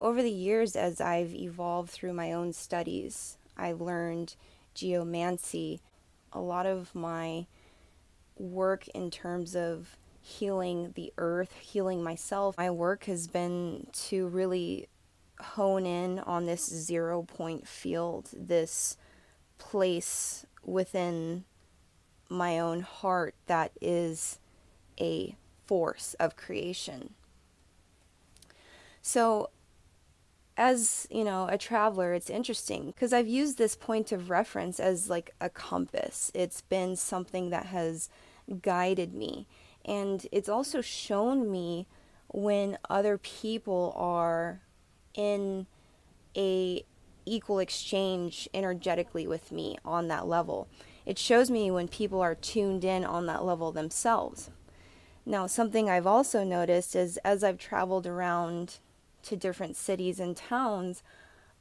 Over the years, as I've evolved through my own studies, I've learned geomancy. A lot of my work in terms of healing the earth, healing myself, my work has been to really hone in on this zero point field, this place within my own heart that is a force of creation. So, as you know, a traveler, it's interesting because I've used this point of reference as like a compass. It's been something that has guided me, and it's also shown me when other people are in a equal exchange energetically with me on that level. It shows me when people are tuned in on that level themselves. Now, something I've also noticed is as I've traveled around to different cities and towns,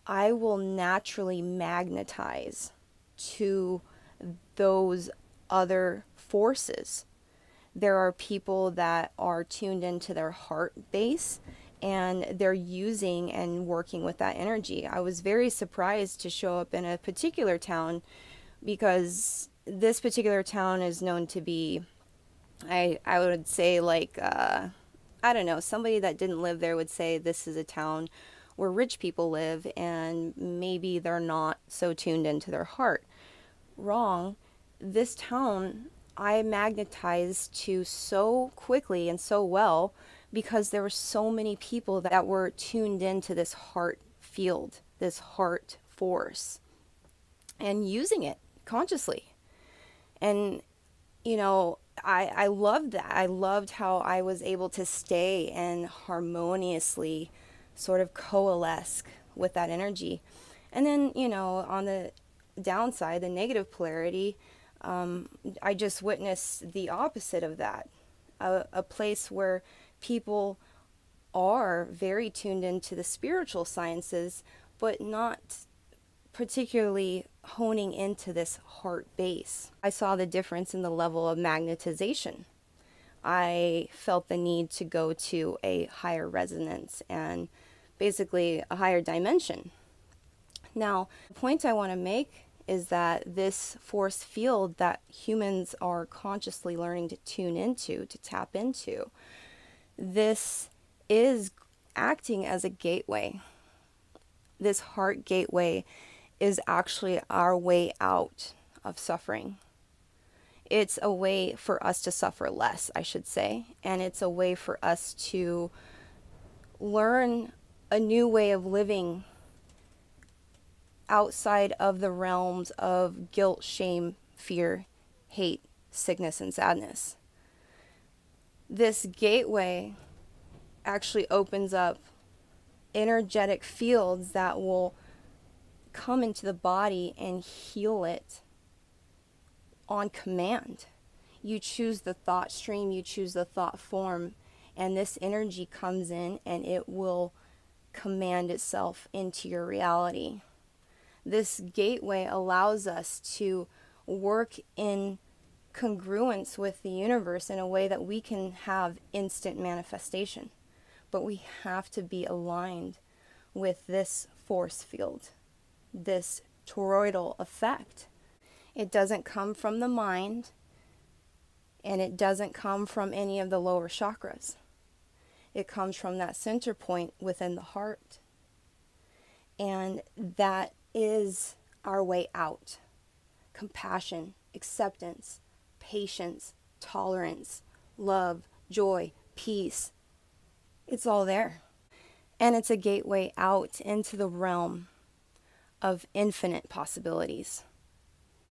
I will naturally magnetize to those other forces. There are people that are tuned into their heart base and they're using and working with that energy. I was very surprised to show up in a particular town because this particular town is known to be I I would say like uh, I don't know somebody that didn't live there would say this is a town where rich people live and maybe they're not so tuned into their heart. Wrong. This town I magnetized to so quickly and so well because there were so many people that were tuned into this heart field, this heart force, and using it consciously. And, you know, I, I loved that. I loved how I was able to stay and harmoniously sort of coalesce with that energy. And then, you know, on the downside, the negative polarity, um, I just witnessed the opposite of that. A, a place where people are very tuned into the spiritual sciences, but not particularly honing into this heart base. I saw the difference in the level of magnetization. I felt the need to go to a higher resonance and basically a higher dimension. Now, the point I want to make is that this force field that humans are consciously learning to tune into, to tap into, this is acting as a gateway. This heart gateway is actually our way out of suffering. It's a way for us to suffer less, I should say, and it's a way for us to learn a new way of living outside of the realms of guilt, shame, fear, hate, sickness, and sadness. This gateway actually opens up energetic fields that will come into the body and heal it on command. You choose the thought stream, you choose the thought form, and this energy comes in and it will command itself into your reality. This gateway allows us to work in congruence with the universe in a way that we can have instant manifestation. But we have to be aligned with this force field this toroidal effect. It doesn't come from the mind and it doesn't come from any of the lower chakras. It comes from that center point within the heart. And that is our way out compassion, acceptance, patience, tolerance, love, joy, peace. It's all there. And it's a gateway out into the realm of infinite possibilities.